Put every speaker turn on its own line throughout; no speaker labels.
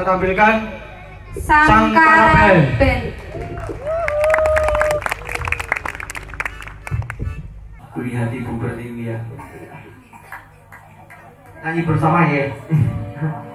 Kita tampilkan
Sangkara Band. Band.
Kulihat ibu bertinggi ya.
Nyanyi bersama ya.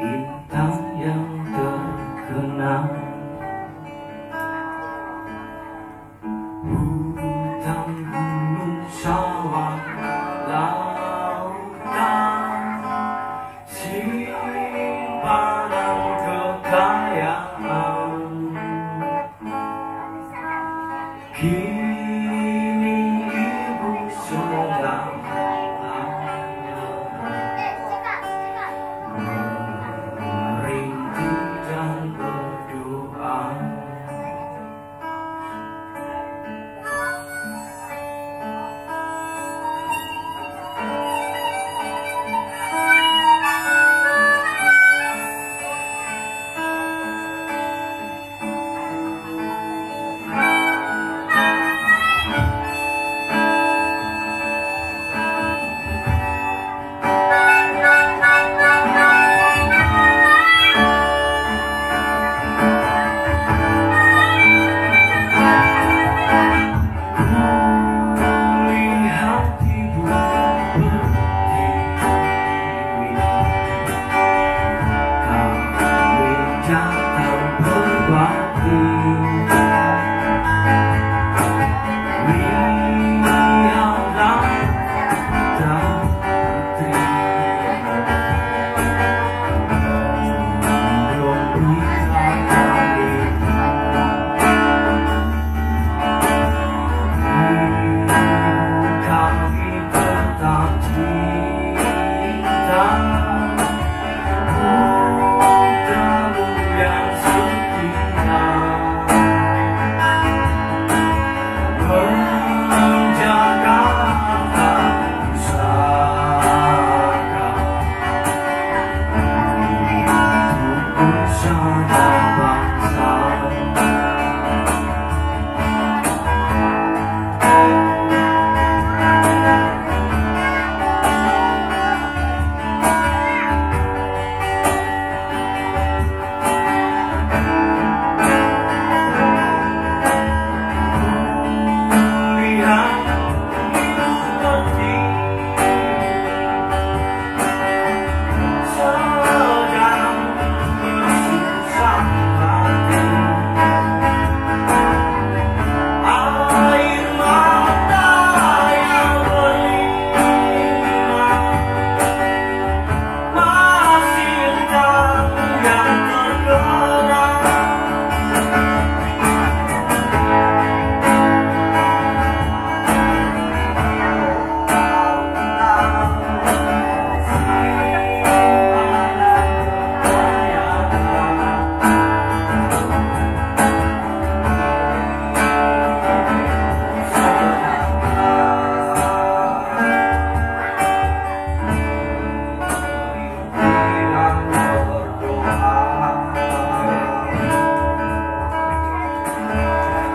bintang yang terkenal hutan gunung sawah lautan simpanan kekayaan kini Alright.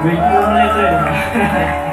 めっちゃいたいな